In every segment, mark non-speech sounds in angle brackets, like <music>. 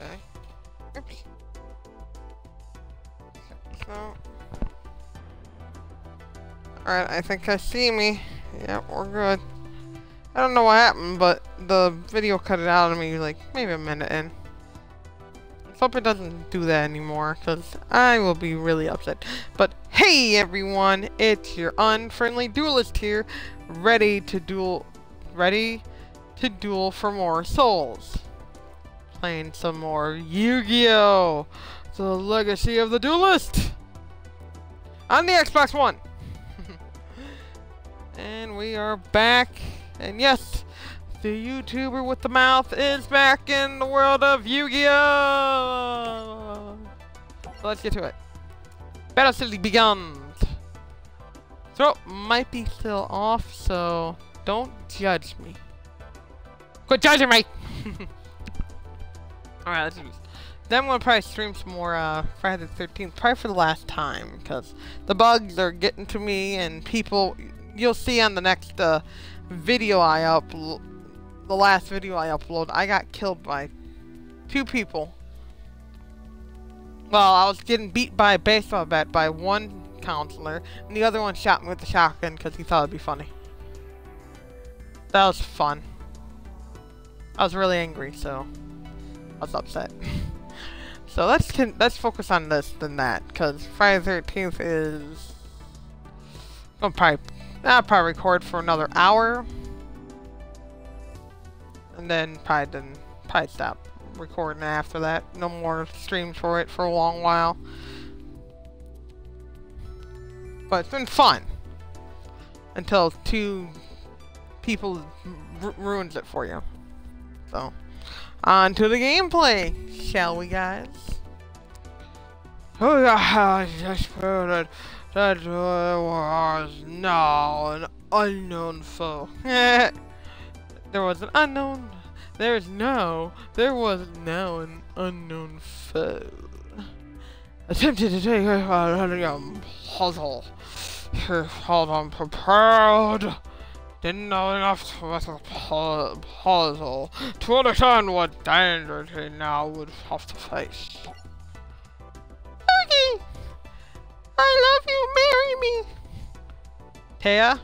Okay. Oops. So. Alright, I think I see me. Yep, we're good. I don't know what happened, but the video cut it out of me like maybe a minute in. Let's hope it doesn't do that anymore, because I will be really upset. But hey everyone, it's your unfriendly duelist here, ready to duel, ready to duel for more souls. Playing some more Yu-Gi-Oh! The Legacy of the Duelist! On the Xbox One! <laughs> and we are back, and yes, the YouTuber with the mouth is back in the world of Yu-Gi-Oh! So let's get to it. Battle City begins! Throat might be still off, so don't judge me. Quit judging me! <laughs> Alright. Then gonna probably stream some more uh, Friday the 13th, probably for the last time, because the bugs are getting to me, and people, you'll see on the next uh, video I upload, the last video I upload, I got killed by two people. Well, I was getting beat by a baseball bat by one counselor, and the other one shot me with the shotgun because he thought it'd be funny. That was fun. I was really angry, so I was upset. so let's let's focus on this than that, because Friday 13th is. I'll probably I'll probably record for another hour, and then probably then probably stop recording after that. No more streams for it for a long while. But it's been fun until two people ruins it for you. So, on to the gameplay, shall we, guys? Oh, I just that there was now an unknown foe. <laughs> there was an unknown. There's no. There was now an unknown foe. Attempted to take a puzzle. Hold on, prepared. Didn't know enough with a puzzle to understand what danger he now would have to face. Yugi! I love you, marry me! Taya,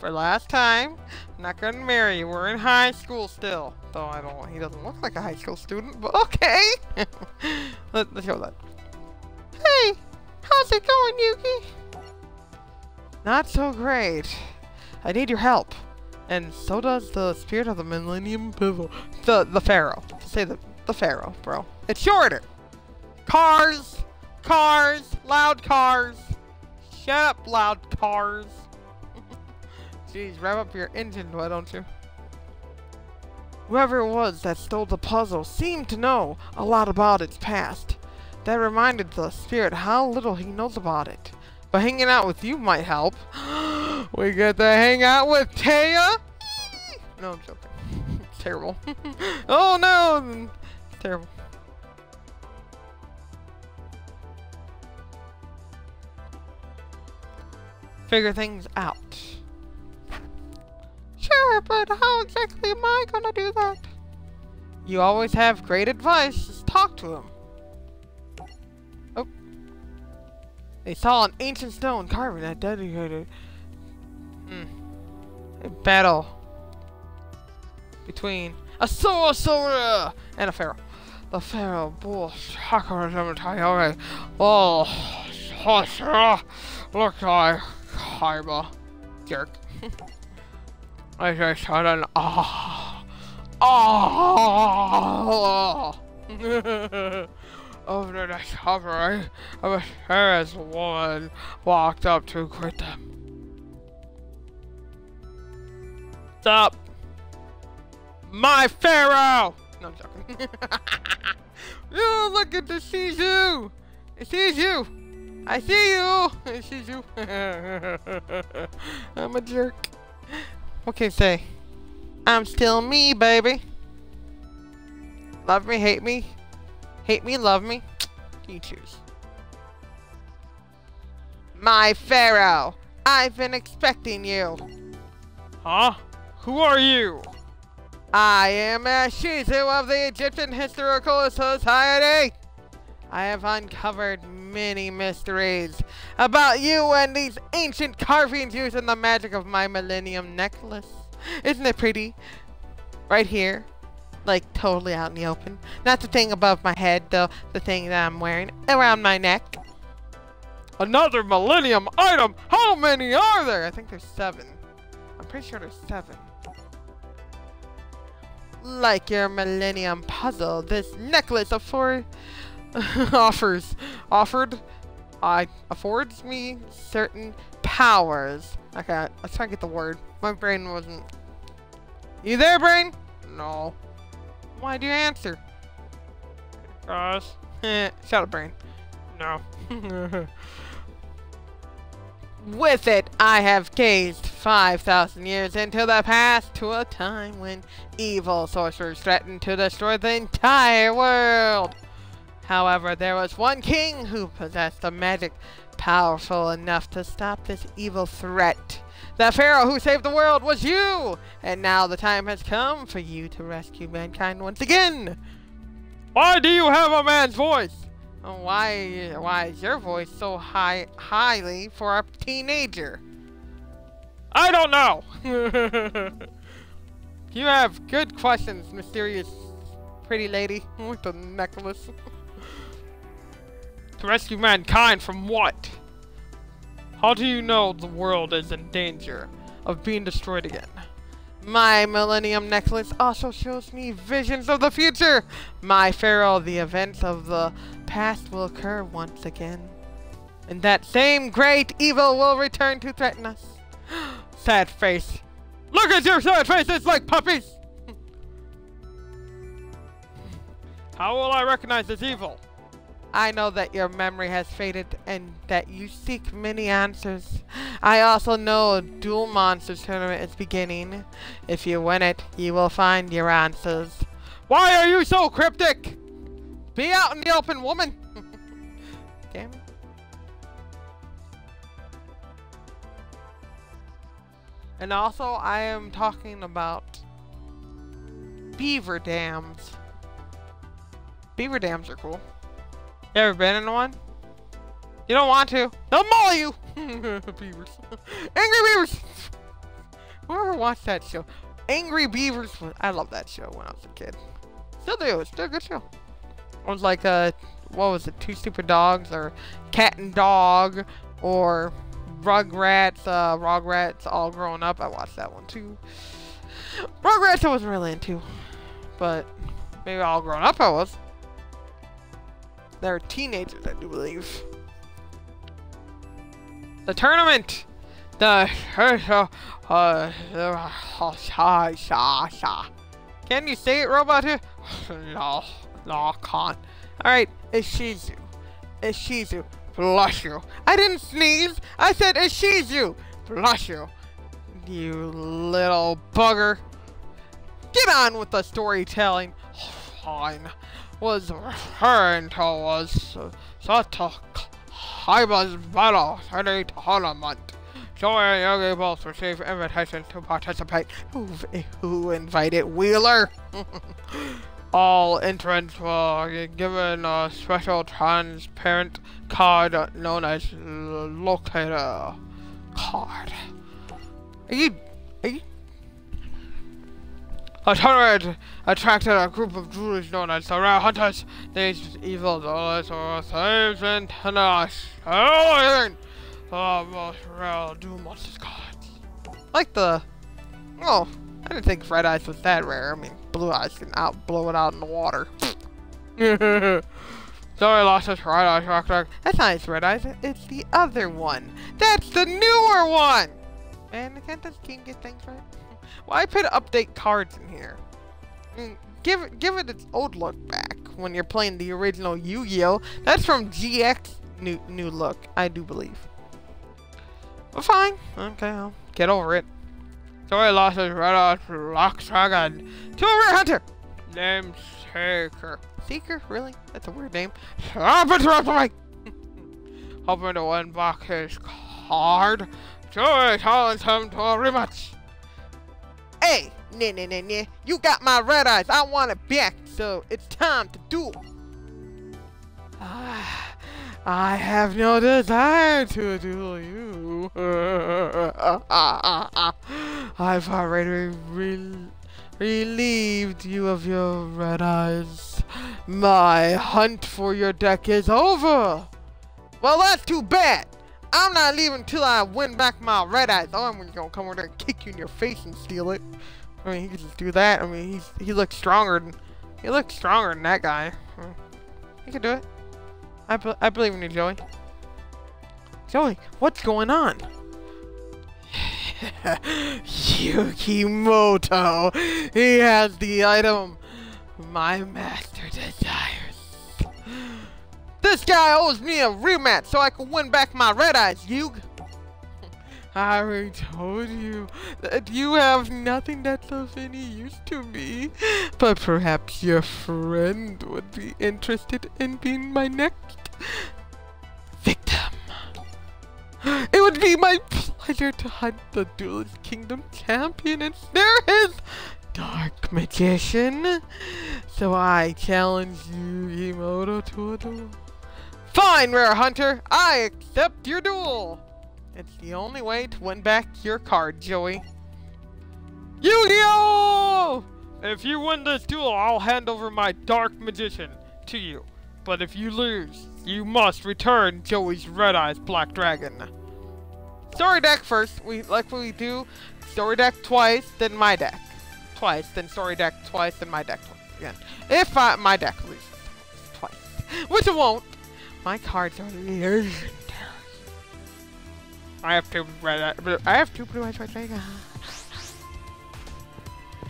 for last time, I'm not gonna marry you. We're in high school still. Though I don't, he doesn't look like a high school student, but okay! <laughs> Let, let's go that. Hey! How's it going, Yugi? Not so great. I need your help. And so does the spirit of the Millennium Pivot. The the Pharaoh. Say the the Pharaoh, bro. It's shorter. Cars, cars, loud cars. Shut up, loud cars. <laughs> Jeez, rev up your engine, why don't you? Whoever it was that stole the puzzle seemed to know a lot about its past. That reminded the spirit how little he knows about it. But hanging out with you might help. <gasps> we get to hang out with Taya? Mm. No, I'm joking. it's <laughs> terrible. <laughs> oh no! It's terrible. Figure things out. Sure, but how exactly am I gonna do that? You always have great advice. Just talk to him. They saw an ancient stone carving that dedicated hmm, a battle between a sorcerer and a pharaoh. The pharaoh bull Sakura Oh sorcerer look like Kaiba. Jerk. <laughs> I just had an ah ah <laughs> of the discovery of a serious woman walked up to greet them. Stop! My Pharaoh! No, I'm joking. <laughs> oh, look at Ishizu! It sees you! I see you! <laughs> It sees you! <laughs> I'm a jerk. What can I say? I'm still me, baby. Love me, hate me. Hate me, love me. You choose. My Pharaoh! I've been expecting you. Huh? Who are you? I am Ishizu of the Egyptian Historical Society. I have uncovered many mysteries about you and these ancient carvings using the magic of my Millennium Necklace. Isn't it pretty? Right here. Like, totally out in the open. Not the thing above my head, though. The thing that I'm wearing around my neck. Another Millennium item! How many are there? I think there's seven. I'm pretty sure there's seven. Like your Millennium Puzzle, this necklace afford <laughs> offers offered I affords me certain powers. Okay, let's try to get the word. My brain wasn't. You there, brain? No. Why do you answer? Cause. <laughs> Shut up, brain. No. <laughs> With it, I have gazed 5,000 years into the past to a time when evil sorcerers threatened to destroy the entire world. However, there was one king who possessed a magic powerful enough to stop this evil threat. The pharaoh who saved the world was you! And now the time has come for you to rescue mankind once again! Why do you have a man's voice? Why, why is your voice so high, highly for a teenager? I don't know. <laughs> you have good questions, mysterious pretty lady with the necklace. <laughs> to rescue mankind from what? How do you know the world is in danger of being destroyed again? My Millennium Necklace also shows me visions of the future. My Pharaoh, the events of the past will occur once again. And that same great evil will return to threaten us. <gasps> sad face. Look at your sad faces like puppies! <laughs> How will I recognize this evil? I know that your memory has faded and that you seek many answers. I also know a Duel Monsters tournament is beginning. If you win it, you will find your answers. Why are you so cryptic? Be out in the open, woman! <laughs> Damn. And also, I am talking about beaver dams. Beaver dams are cool. You ever been in one? You don't want to. They'll maul you! <laughs> beavers. Angry Beavers! Whoever watched that show? Angry Beavers. I love that show when I was a kid. Still do. It's still a good show. It was like, uh, what was it? Two Stupid Dogs or Cat and Dog or Rugrats, uh, Rugrats all growing up. I watched that one too. Rugrats I wasn't really into. But maybe all grown up I was. They're teenagers, I do believe. The tournament! The... <laughs> Can you say it, robot? <laughs> no, no, can't. Alright, Ishizu. Ishizu. Bless you. I didn't sneeze. I said Ishizu. Bless you. You little bugger. Get on with the storytelling. <sighs> Fine was referring to was Seto Kaiba's battle city tournament. Joey Yugi both received invitations to participate. Who, who invited Wheeler? <laughs> All entrants were given a special transparent card known as Locator card. Are you, are you a tournament attracted a group of druids known as the Rare Hunters. These evil dollars are slaves and tenacious. Oh, the most rare Duel Monsters cards. Like the... Oh, I didn't think Red Eyes was that rare. I mean, Blue Eyes can out blow it out in the water. <laughs> Sorry, lost his Red Eyes Rock Dog. That's not his Red Eyes. It's the other one. That's the newer one! Man, can't this team get things right? Why put update cards in here? I mean, give it give it its old look back when you're playing the original Yu-Gi-Oh. That's from GX new new look, I do believe. But fine. Okay, I'll get over it. So I lost his red Lock Dragon to a rare hunter named Seeker. Seeker? Really? That's a weird name. Stop interrupting me! Hoping to unbox his card. Joey challenge him to a rematch. Hey, Nah, nah, nah, nah. You got my red eyes. I want it back. So it's time to duel. Ah, <sighs> I have no desire to duel you. <laughs> I've already re relieved you of your red eyes. My hunt for your deck is over. Well, that's too bad. I'm not leaving till I win back my red eyes. Oh, I'm gonna come over there and kick you in your face and steal it. I mean, he can just do that. I mean, he's he looks stronger than he looks stronger than that guy. Hmm. He can do it. I, be I believe in you, Joey. Joey, what's going on? <laughs> Yugi Muto! He has the item my master desires. This guy owes me a rematch so I can win back my red eyes, Yug! <laughs> I already told you that you have nothing that's of any use to me. But perhaps your friend would be interested in being my next victim. It would be my pleasure to hunt the Duelist Kingdom champion and snare his dark magician. So I challenge you, Emoto, to a duel. Fine, Rare Hunter! I accept your duel! It's the only way to win back your card, Joey. Yu-Gi-Oh! If you win this duel, I'll hand over my Dark Magician to you. But if you lose, you must return Joey's Red Eyes Black Dragon. Story deck first. We like we do. Story deck twice, then my deck. Twice, then story deck twice, then my deck twice again. If I, my deck loses twice, which it won't. My cards are legendary. I have two red. I have two blue eyes right there.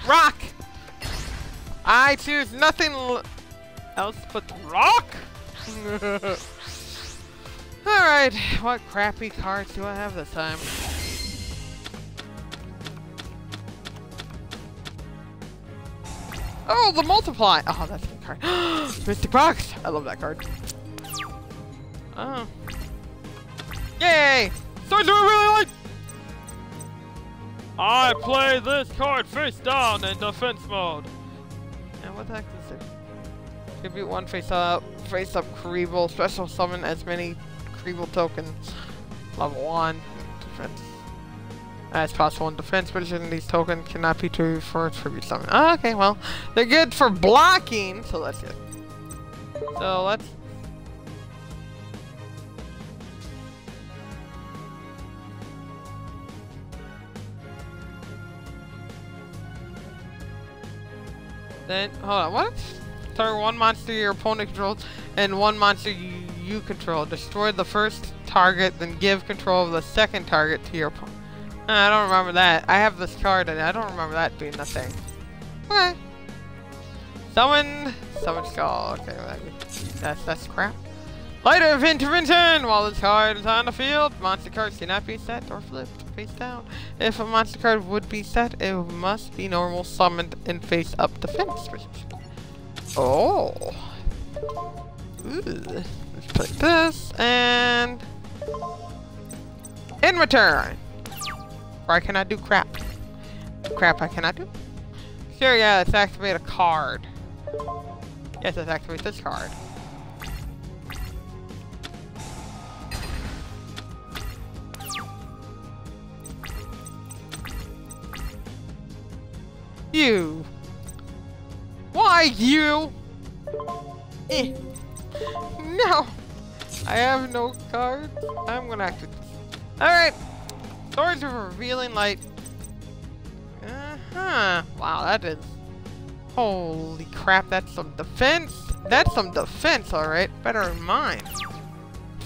Rock. I choose nothing else but rock. <laughs> All right, what crappy cards do I have this time? Oh, the multiply! Oh, that's a good card. <gasps> Mystic Box! I love that card. Oh. Yay! So do I really like... I play this card face down in defense mode. And what the heck is it? Tribute one face up, face up Kuriboh, special summon as many Kuriboh tokens. Level 1, defense. As possible in defense position, these tokens cannot be true for tribute summon. Oh, okay, well, they're good for blocking, so that's good. So let's Then, hold on, what? Target one monster your opponent controls and one monster you, you control. Destroy the first target, then give control of the second target to your opponent. I don't remember that. I have this card and I don't remember that being the thing. Okay. Summon, summon skull. Okay, that's that's crap. Light of intervention! While this card is on the field, monster cards cannot be set or flipped face down. If a monster card would be set, it must be normal summoned in face up defense. Oh. Ooh. Let's play this and in return. Or I cannot do crap. Crap I cannot do. Sure, yeah, let's activate a card. Yes, let's activate this card. You! Why you? Eh. No! I have no cards. I'm gonna activate this. Alright! Swords of Revealing Light. Uh-huh. Wow, that is... Holy crap, that's some defense! That's some defense, alright. Better than mine.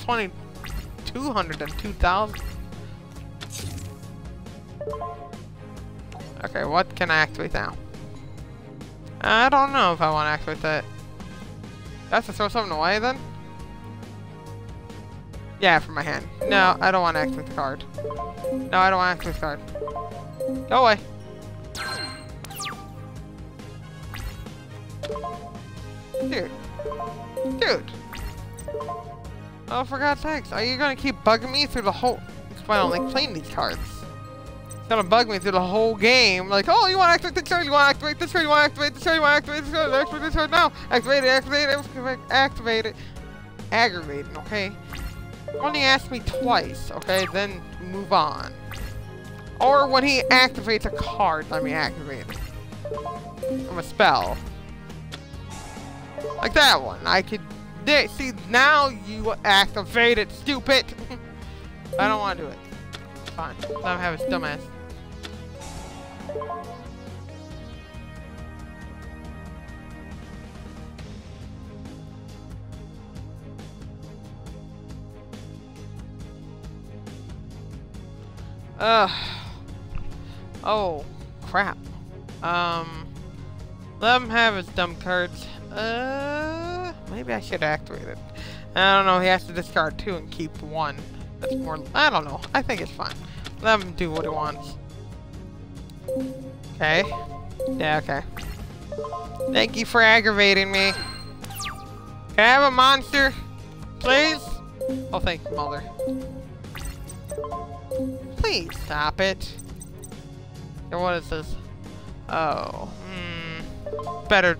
2200 and 2000. Okay, what can I activate now? I don't know if I want to activate that. That's to throw something away then? Yeah, from my hand. No, I don't want to activate the card. No, I don't want to activate the card. Go away. Dude. Dude. Oh, for God's sakes. Are you going to keep bugging me through the whole... That's why I don't like playing these cards. Gonna bug me through the whole game. Like, oh, you want to activate this card? You want to activate this card? You want to activate this card? You want to activate this card? Activate now. Activate it. Activate it. Activate, activate it. Aggravating. Okay. Only ask me twice. Okay, then move on. Or when he activates a card, let me activate it. From a spell. Like that one. I could... See, now you activate it, stupid! <laughs> I don't want to do it. Fine. Let him have his dumbass. Ugh. Oh, crap. Um, let him have his dumb cards. Uh, maybe I should activate it. I don't know, he has to discard two and keep one. That's more, I don't know. I think it's fine. Let him do what he wants. Okay. Yeah, okay. Thank you for aggravating me. Can I have a monster? Please? Oh, thank you, mother. Please stop it. And what is this? Oh. Hmm. Better.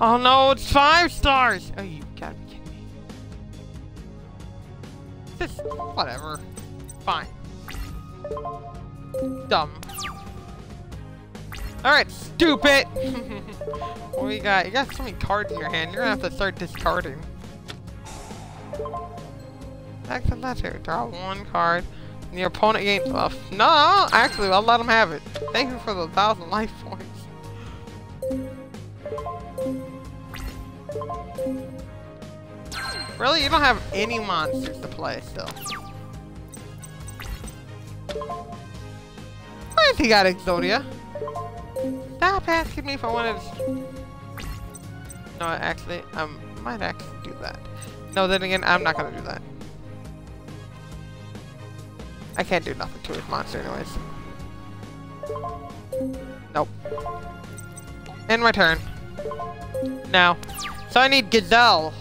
Oh no, it's five stars! Oh, you gotta be kidding me. Just, whatever. Fine. Dumb. Alright, stupid! <laughs> what you got? You got so many cards in your hand, you're gonna have to start discarding. Back to letter. Draw one card. And your opponent gains buff. No, actually, I'll let him have it. Thank you for the thousand life <laughs> points. Really? You don't have any monsters to play still. Why has he got Exodia? Ah, Stop asking me if I wanted to... No, actually, I might actually do that. No, then again, I'm not gonna do that. I can't do nothing to his monster anyways. Nope. End my turn. Now. So I need Gazelle.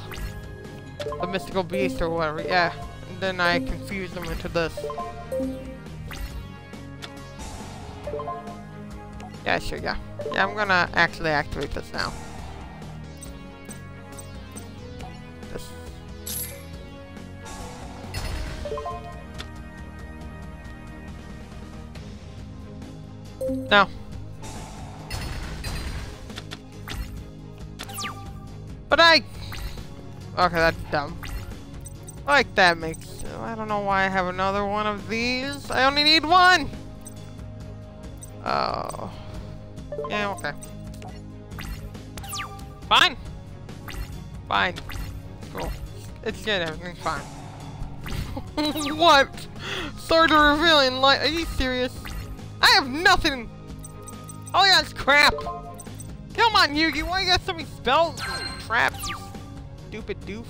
The mystical beast or whatever, yeah. And then I confuse them into this. Yeah, sure, yeah. Yeah, I'm gonna actually activate this now. This. No. But I... Okay, that's dumb. Like, that makes... I don't know why I have another one of these. I only need one! Oh. Yeah, okay. Fine. Fine. Cool. It's good, everything's fine. <laughs> what? Sword revealing light. Are you serious? I have nothing. Oh yeah, it's crap. Come on, Yugi. Why you got so many spells and traps, you stupid doof?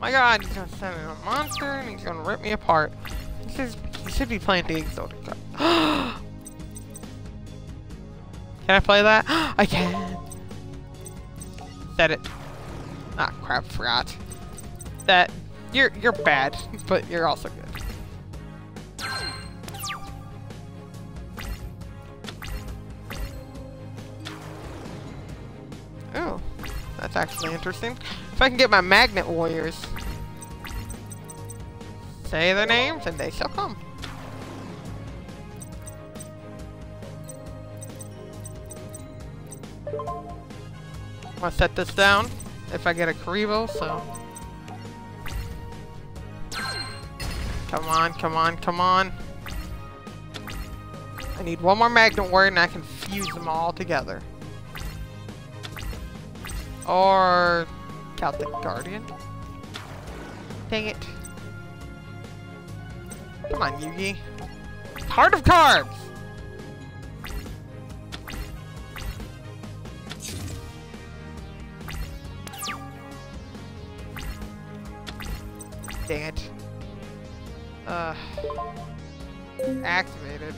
My god, he's gonna send in a monster and he's gonna rip me apart. He, says, he should be playing the exotic. <gasps> <gasps> can I play that? <gasps> I can. Said it. Ah, crap, forgot. That, you're, you're bad, but you're also good. Oh, that's actually interesting. If I can get my magnet warriors. Say their names and they shall come. I'm gonna set this down if I get a Kuriboh, so. Come on, come on, come on. I need one more magnet word and I can fuse them all together. Or Celtic Guardian. Dang it. Come on, Yugi. Heart of Cards! dang it. Uh, activated.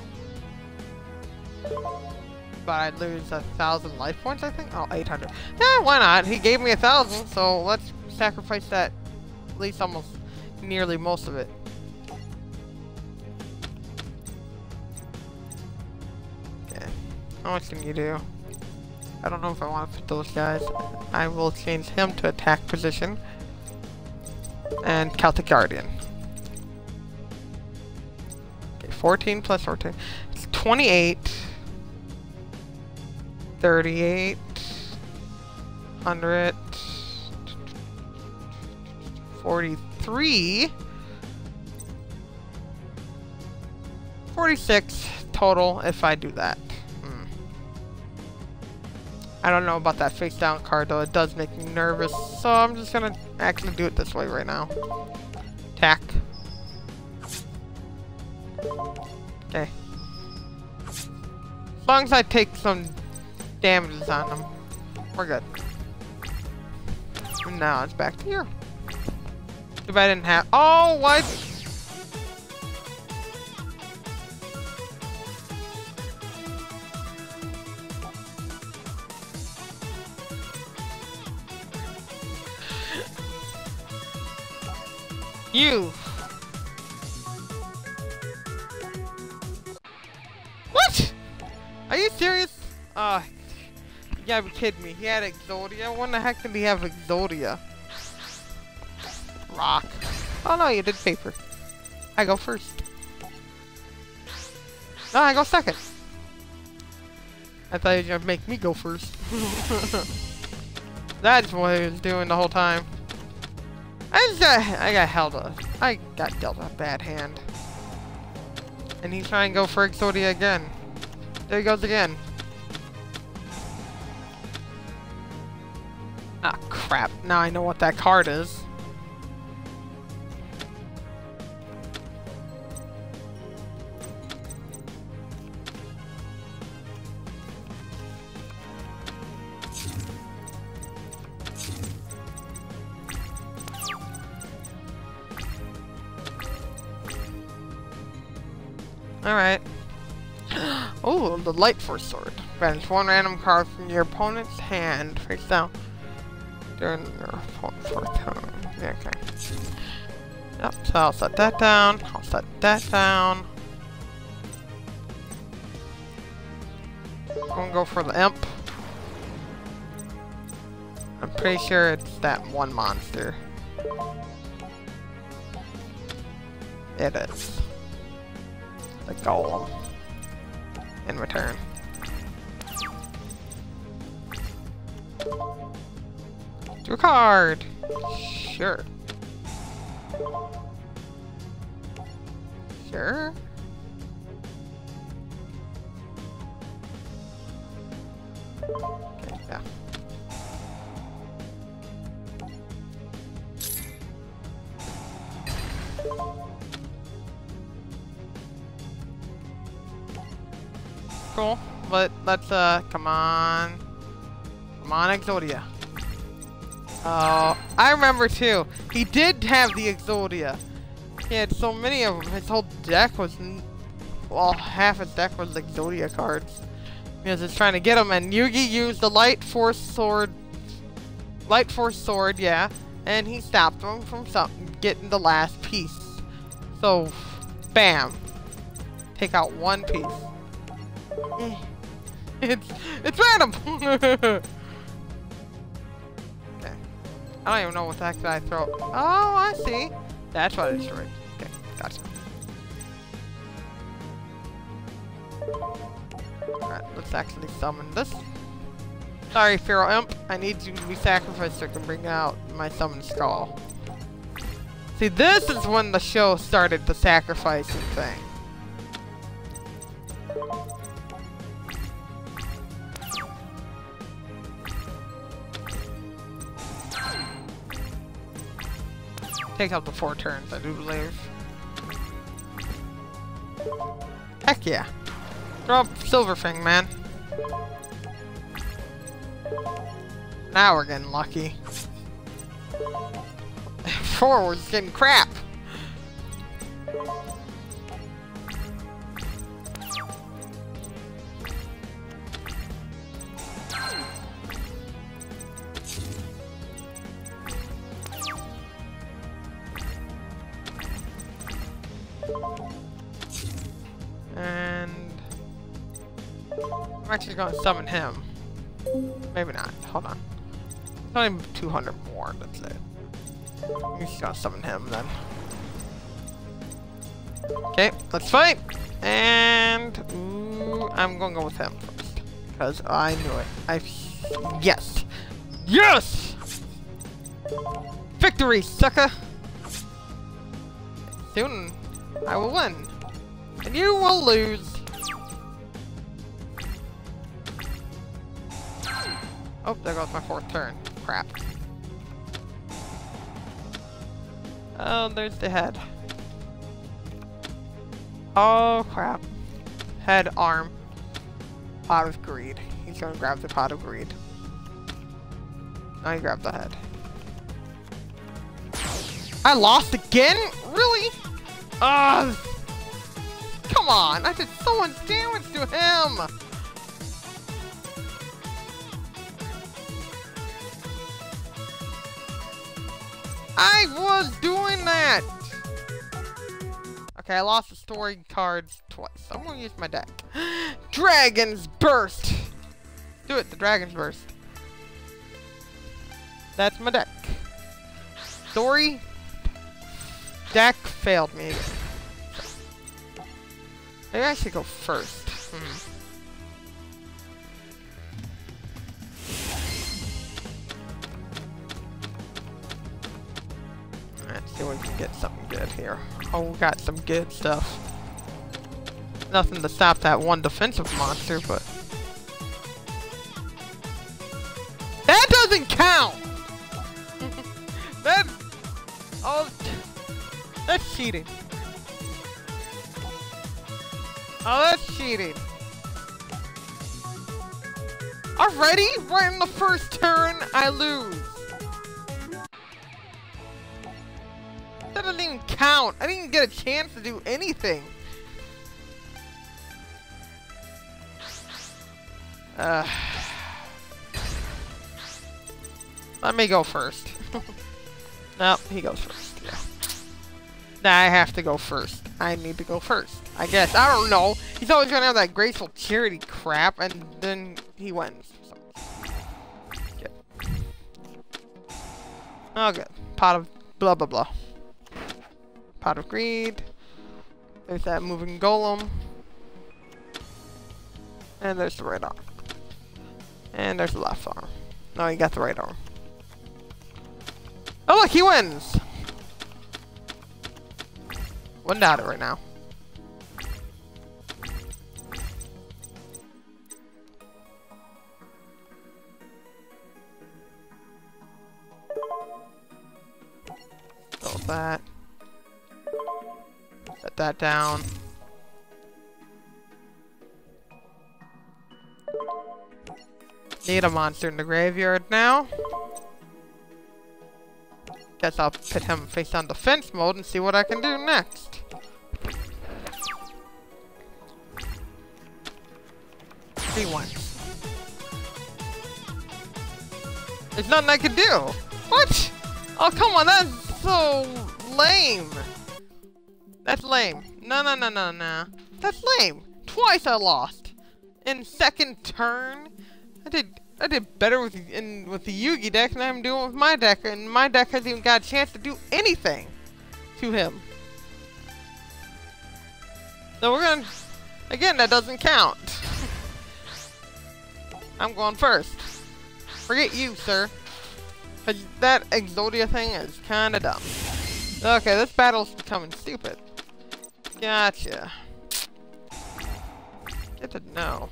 But I'd lose a thousand life points, I think? Oh, 800. Yeah, why not? He gave me a thousand, so let's sacrifice that. At least almost nearly most of it. Okay. How much can you do? I don't know if I want to put those guys. I will change him to attack position. And Celtic Guardian. Okay, 14 plus 14. It's 28. 38. 100. 43. 46 total if I do that. I don't know about that face down card though. It does make me nervous. So I'm just gonna actually do it this way right now. Attack. Okay. As long as I take some damages on them, we're good. And now it's back to. If I didn't have- Oh, what? You! What? Are you serious? Uh, you gotta be kidding me. He had Exodia? When the heck did he have Exodia? Rock. Oh no, you did paper. I go first. No, I go second. I thought you were gonna make me go first. <laughs> That's what he was doing the whole time. I got, I got held a, I got dealt a bad hand. And he's trying to go for Exodia again. There he goes again. Ah, crap. Now I know what that card is. Alright. <gasps> oh, the Light Force Sword. Banish one random card from your opponent's hand face down during your fourth turn. Yeah, okay. Yep, so I'll set that down. I'll set that down. I'm gonna go for the Imp. I'm pretty sure it's that one monster. It is the golem in return. Do a card! Sure. Sure? Cool. But let's uh come on. Come on, Exodia. Oh, I remember too. He did have the Exodia. He had so many of them. His whole deck was, well, half his deck was Exodia cards. Because it's trying to get them, and Yugi used the Light Force Sword, Light Force Sword, yeah, and he stopped him from getting the last piece. So, bam, take out one piece. <laughs> It's it's random. <laughs> okay. I don't even know what the heck I throw. Oh, I see. That's what I destroyed. Okay, gotcha. Alright, let's actually summon this. Sorry, Feral Imp. I need you to be sacrificed so I can bring out my summon skull. See, this is when the show started the sacrificing thing. Take out the four turns, I do believe. Heck yeah. Drop up Silverfang, man. Now we're getting lucky. <laughs> Forward's getting crap. Actually gonna summon him. Maybe not. Hold on. It's only 200 more, that's it. I'm just gonna summon him then. Okay, let's fight! And ooh, I'm gonna go with him first. Because I knew it. I yes! Yes! Victory, sucker! Soon I will win. And you will lose. Oh, there goes my fourth turn. Crap. Oh, there's the head. Oh, crap. Head, arm. Pot of greed. He's gonna grab the pot of greed. Now he grabbed the head. I lost again? Really? Ugh. Come on, I did so much damage to him! I was doing that! Okay, I lost the story cards twice. I'm gonna use my deck. <gasps> Dragon's Burst! Do it, the Dragon's Burst. That's my deck. Story. Deck failed me. Maybe I should go first. Hmm. Let's see if we can get something good here. Oh, we got some good stuff. Nothing to stop that one defensive monster, but... That doesn't count! <laughs> that... Oh... That's cheating. Oh, that's cheating. Already? Right in the first turn, I lose. That doesn't even count. I didn't get a chance to do anything. Uh, let me go first. <laughs> no, he goes first. Yeah. I have to go first. I need to go first. I guess. I don't know. He's always gonna have that graceful charity crap, and then he wins. So. Good. Oh, good. Pot of blah blah blah. Pot of greed. There's that moving golem. And there's the right arm. And there's the left arm. No, he got the right arm. Oh look, he wins! One doubt it right now. That. That down. Need a monster in the graveyard now. Guess I'll put him face on defense mode and see what I can do next. He wins. There's nothing I can do. What? Oh, come on, that's so lame. That's lame. No, no, no, no, no. That's lame. Twice I lost. In second turn, I did I did better with in with the Yugi deck than I'm doing with my deck, and my deck hasn't even got a chance to do anything to him. So we're gonna again that doesn't count. <laughs> I'm going first. Forget you, sir. Cause that Exodia thing is kinda dumb. Okay, this battle's becoming stupid. Gotcha. Get to know.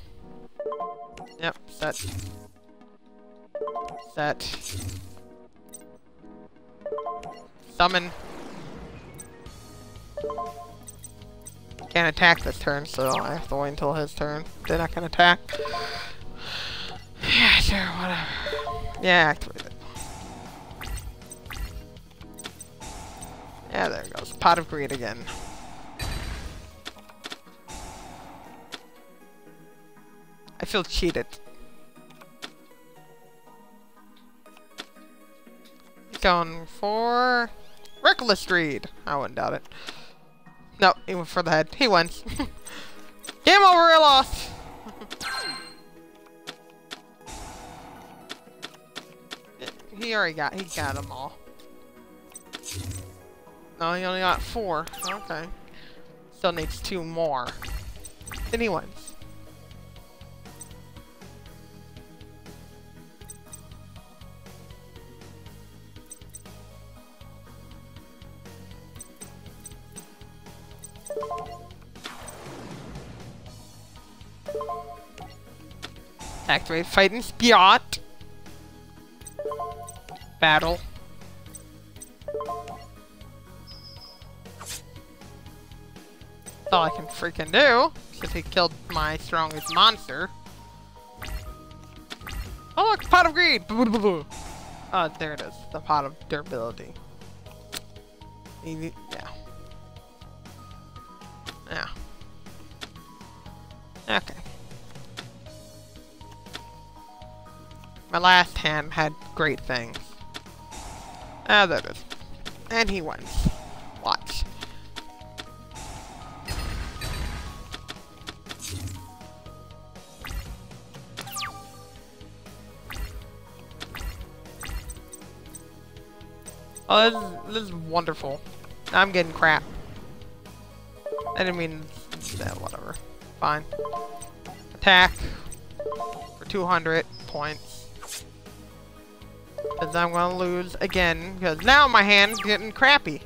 Yep, set. Set. Summon. Can't attack this turn, so I have to wait until his turn. They're not gonna attack. <sighs> Yeah, sure, whatever. Yeah, activate it. Yeah, there it goes. Pot of Greed again. I feel cheated. Going for reckless greed. I wouldn't doubt it. No, he went for the head. He wins. <laughs> Game over, I lost. <laughs> he already got. He got them all. No, he only got four. Okay. Still needs two more. Then he wins. Activate fighting Spirit. Battle. That's all I can freaking do, since he killed my strongest monster. Oh look, pot of greed! Oh, there it is, the pot of durability. My last hand had great things. Ah, there it is. And he wins. Watch. Oh, this is, this is wonderful. I'm getting crap. I didn't mean... Yeah, whatever. Fine. Attack. For 200 points. I'm to lose again. Because now my hand's getting crappy.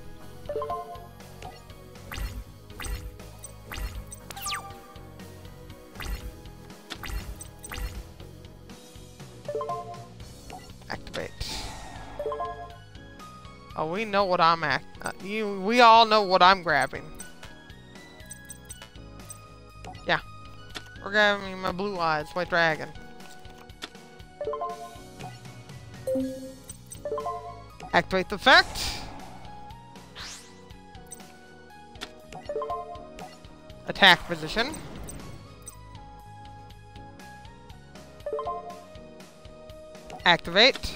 Activate. Oh, we know what I'm at. Uh, you, we all know what I'm grabbing. Yeah. We're grabbing my blue eyes, white dragon. Activate the effect. Attack position. Activate.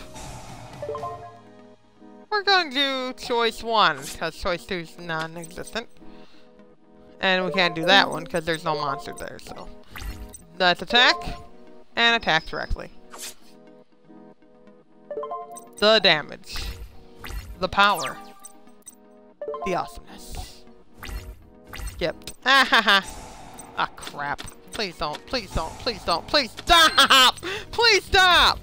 We're going to do choice one, because choice two is non-existent. And we can't do that one, because there's no monster there, so. That's attack, and attack directly. The damage. The power. The awesomeness. Yep. Ah ha ha. Ah crap. Please don't. Please don't. Please don't. Please stop! Please stop!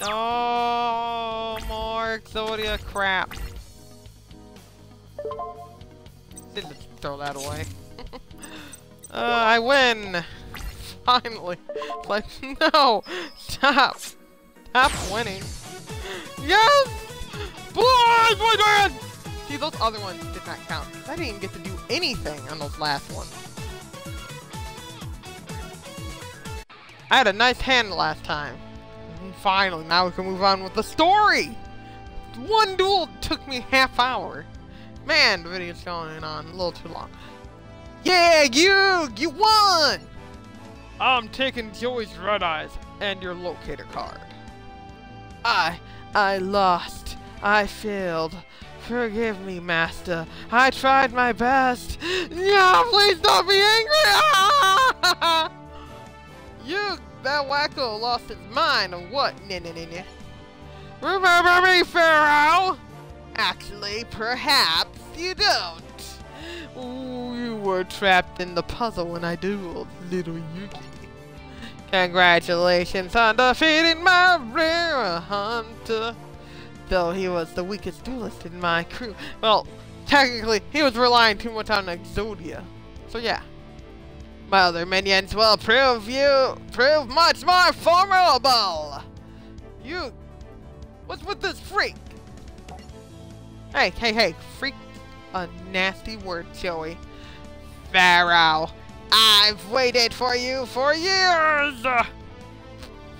No more Exodia crap. Didn't throw that away. <laughs> uh, I win! Finally. Like, <laughs> no! Stop! Stop winning. Yes! Boy, boy, man! See, those other ones did not count. I didn't even get to do anything on those last ones. I had a nice hand last time. Finally, now we can move on with the story! One duel took me half hour. Man, the video's going on a little too long. Yeah, you! You won! I'm taking Joey's red eyes and your locator card. I, I lost. I failed. Forgive me, Master. I tried my best. No, please don't be angry. <laughs> you, that wacko, lost his mind or what? Nah, nah, nah, nah. Remember me, Pharaoh? Actually, perhaps you don't. Ooh, you were trapped in the puzzle when I dueled little Yugi. Congratulations on defeating my rare hunter. Though he was the weakest duelist in my crew. Well, technically, he was relying too much on Exodia. So yeah. My other minions will prove you, prove much more formidable. You, what's with this freak? Hey, hey, hey, freak. A nasty word, Joey. Pharaoh. I've waited for you for years! <laughs>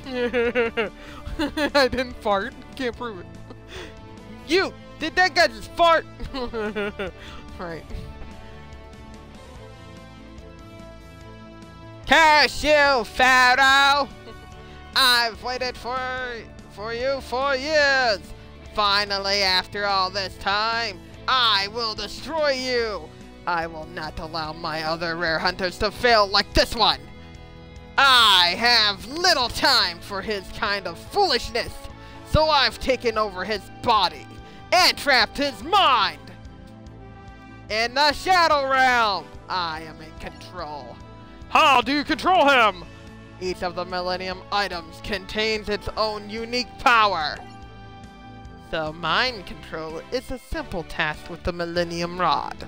I didn't fart. Can't prove it. You! Did that guy just fart? <laughs> right. Curse you, Pharaoh! I've waited for for you for years! Finally, after all this time, I will destroy you! I will not allow my other rare hunters to fail like this one! I have little time for his kind of foolishness! So I've taken over his body and trapped his mind. In the Shadow Realm, I am in control. How do you control him? Each of the Millennium items contains its own unique power. So mind control is a simple task with the Millennium Rod.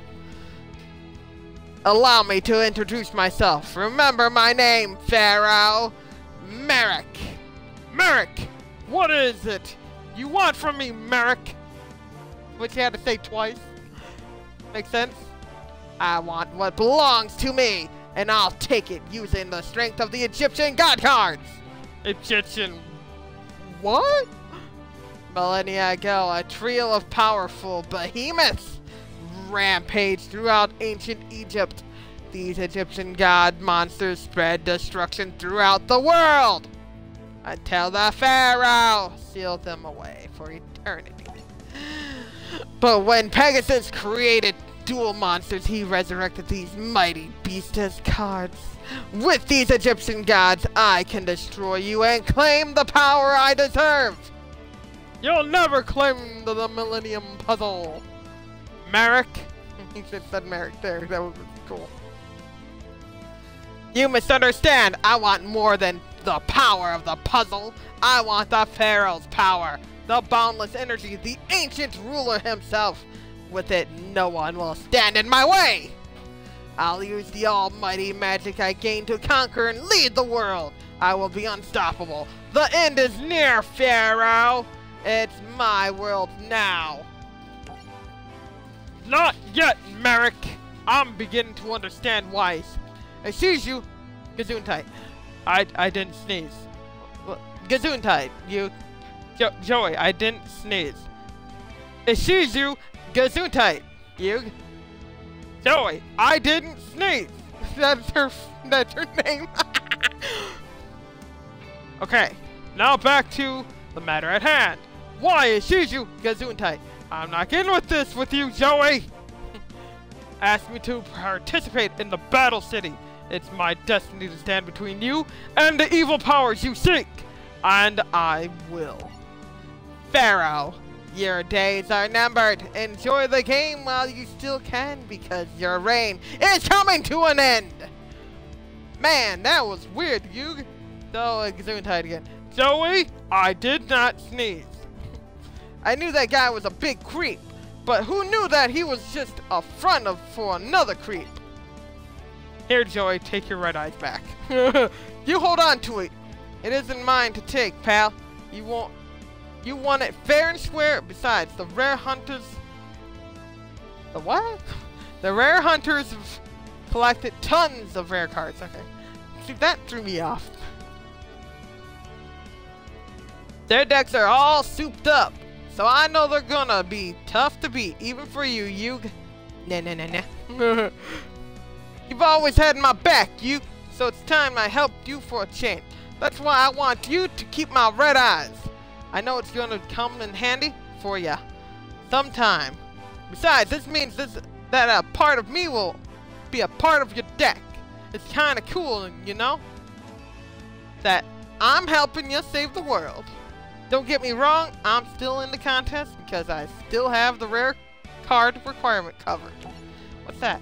Allow me to introduce myself. Remember my name, Pharaoh. Marik. Marik! What is it you want from me, Marik? Which you had to say twice. Make sense? I want what belongs to me, and I'll take it using the strength of the Egyptian god cards. Egyptian what? Millennia ago, a trio of powerful behemoths rampaged throughout ancient Egypt. These Egyptian god monsters spread destruction throughout the world until the Pharaoh sealed them away for eternity. But when Pegasus created Duel Monsters, he resurrected these mighty beasts as cards. With these Egyptian gods, I can destroy you and claim the power I deserve. You'll never claim the, the Millennium Puzzle. Marik. <laughs> he have said Marik there. That be cool. You misunderstand. I want more than the power of the puzzle. I want the Pharaoh's power. The boundless energy, the ancient ruler himself. With it, no one will stand in my way. I'll use the almighty magic I gained to conquer and lead the world. I will be unstoppable. The end is near, Pharaoh. It's my world now. Not yet, Marik. I'm beginning to understand why. I Excuse you, Gesundheit. I I didn't sneeze. Gesundheit, you. Jo Joey, I didn't sneeze. Excuse you, Gesundheit, you. Joey, I didn't sneeze. <laughs> That's her. That's her name. <laughs> okay, now back to the matter at hand. Why Ishizu Gesundheit? I'm not getting with this with you, Joey! <laughs> Ask me to participate in the Battle City. It's my destiny to stand between you and the evil powers you seek. And I will. Pharaoh, your days are numbered. Enjoy the game while you still can because your reign is coming to an end. Man, that was weird, you. So, Gesundheit again. Joey, I did not sneeze. I knew that guy was a big creep, but who knew that he was just a front of for another creep? Here, Joey, take your red eyes back. <laughs> you hold on to it. It isn't mine to take, pal. You want, you want it fair and square. Besides, the rare hunters, the what? <laughs> The rare hunters have collected tons of rare cards. Okay, see that threw me off. Their decks are all souped up. So I know they're gonna be tough to beat, even for you, you. Nah, nah, nah, nah. <laughs> You've always had my back, you. So it's time I helped you for a change. That's why I want you to keep my red eyes. I know it's gonna come in handy for ya sometime. Besides, this means this that a part of me will be a part of your deck. It's kinda cool, you know? That I'm helping you save the world. Don't get me wrong, I'm still in the contest because I still have the rare card requirement covered. What's that?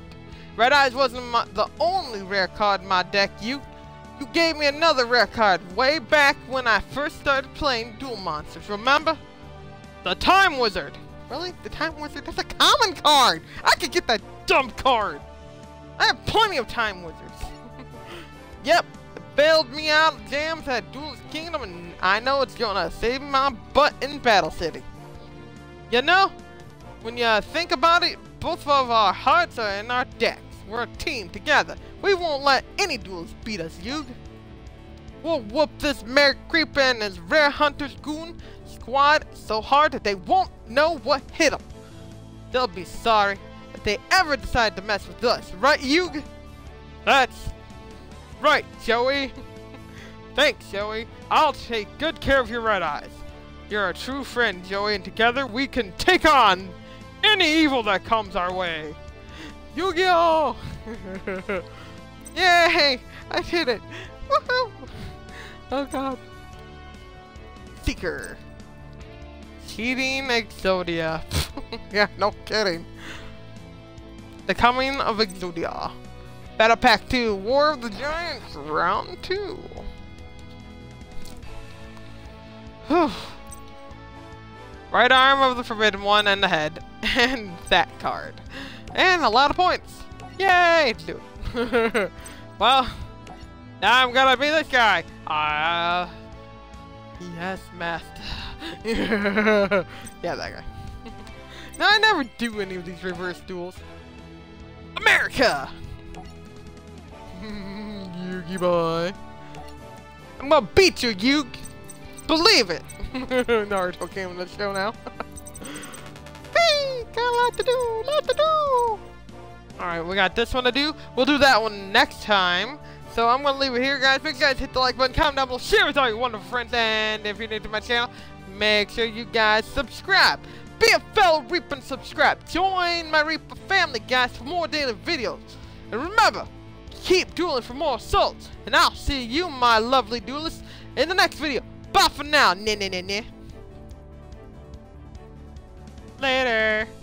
Red Eyes wasn't my, the only rare card in my deck, you. You gave me another rare card way back when I first started playing Duel Monsters, remember? The Time Wizard. Really? The Time Wizard? That's a common card! I could get that dumb card! I have plenty of Time Wizards. <laughs> yep, bailed me out of jams at Duelist Kingdom, and I know it's gonna save my butt in Battle City. You know, when you think about it, both of our hearts are in our decks. We're a team together. We won't let any duels beat us, Yug. We'll whoop this Marik Creeper and his Rare Hunters goon squad so hard that they won't know what hit them. They'll be sorry if they ever decide to mess with us, right, Yug? That's Right, Joey. <laughs> Thanks, Joey. I'll take good care of your red eyes. You're a true friend, Joey, and together we can take on any evil that comes our way. Yu-Gi-Oh! <laughs> Yay! I did it! Woohoo! Oh god. Seeker. Cheating Exodia. <laughs> yeah, no kidding. The Coming of Exodia. Battle Pack 2, War of the Giants, Round 2. Whew. Right arm of the Forbidden One and the head. <laughs> And that card. And a lot of points. Yay! It. <laughs> well, now I'm gonna be this guy. Uh, yes, master. <laughs> yeah, that guy. <laughs> no, I never do any of these reverse duels. America! Yugi boy. I'm gonna beat you, Yugi! Believe it! Naruto came in the show now. Got a lot to do, lot to do! Alright, we got this one to do. We'll do that one next time. So I'm gonna leave it here, guys. Make sure you guys hit the like button, comment down below, share with all your wonderful friends, and if you're new to my channel, make sure you guys subscribe. Be a fellow Reaper and subscribe. Join my Reaper family, guys, for more daily videos. And remember, keep dueling for more souls. And I'll see you, my lovely duelists, in the next video. Bye for now. Nah, nah, nah, nah. Later.